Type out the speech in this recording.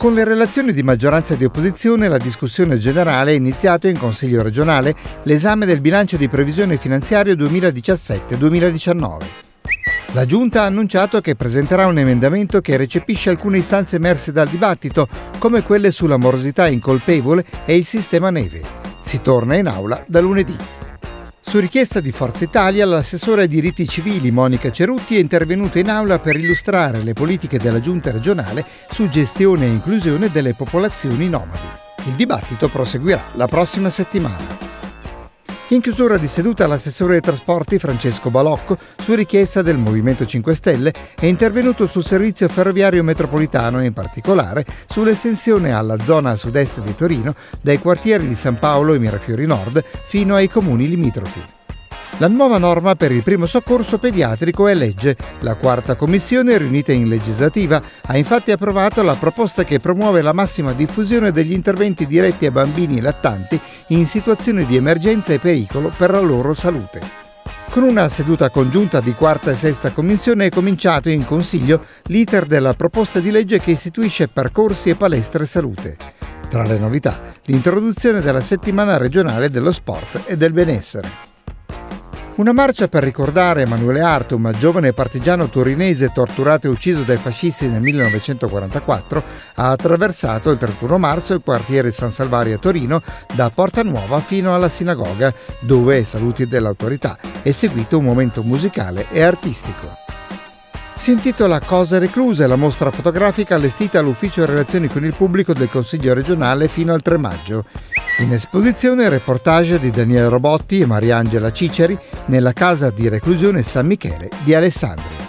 Con le relazioni di maggioranza e di opposizione, la discussione generale è iniziato in Consiglio regionale l'esame del bilancio di previsione finanziario 2017-2019. La Giunta ha annunciato che presenterà un emendamento che recepisce alcune istanze emerse dal dibattito, come quelle sulla morosità incolpevole e il sistema neve. Si torna in aula da lunedì. Su richiesta di Forza Italia, l'assessore ai diritti civili Monica Cerutti è intervenuta in aula per illustrare le politiche della giunta regionale su gestione e inclusione delle popolazioni nomadi. Il dibattito proseguirà la prossima settimana. In chiusura di seduta l'assessore ai trasporti Francesco Balocco, su richiesta del Movimento 5 Stelle, è intervenuto sul servizio ferroviario metropolitano e in particolare sull'estensione alla zona sud-est di Torino dai quartieri di San Paolo e Mirafiori Nord fino ai comuni limitrofi. La nuova norma per il primo soccorso pediatrico è legge. La quarta commissione, riunita in legislativa, ha infatti approvato la proposta che promuove la massima diffusione degli interventi diretti a bambini lattanti in situazioni di emergenza e pericolo per la loro salute. Con una seduta congiunta di quarta e sesta commissione è cominciato in Consiglio l'iter della proposta di legge che istituisce percorsi e palestre salute. Tra le novità, l'introduzione della settimana regionale dello sport e del benessere. Una marcia per ricordare Emanuele Artum, giovane partigiano torinese torturato e ucciso dai fascisti nel 1944, ha attraversato il 31 marzo il quartiere San Salvario a Torino da Porta Nuova fino alla sinagoga, dove, saluti dell'autorità, è seguito un momento musicale e artistico. Si intitola Cose recluse, la mostra fotografica allestita all'Ufficio Relazioni con il Pubblico del Consiglio regionale fino al 3 maggio. In esposizione il reportage di Daniele Robotti e Mariangela Ciceri nella casa di reclusione San Michele di Alessandria.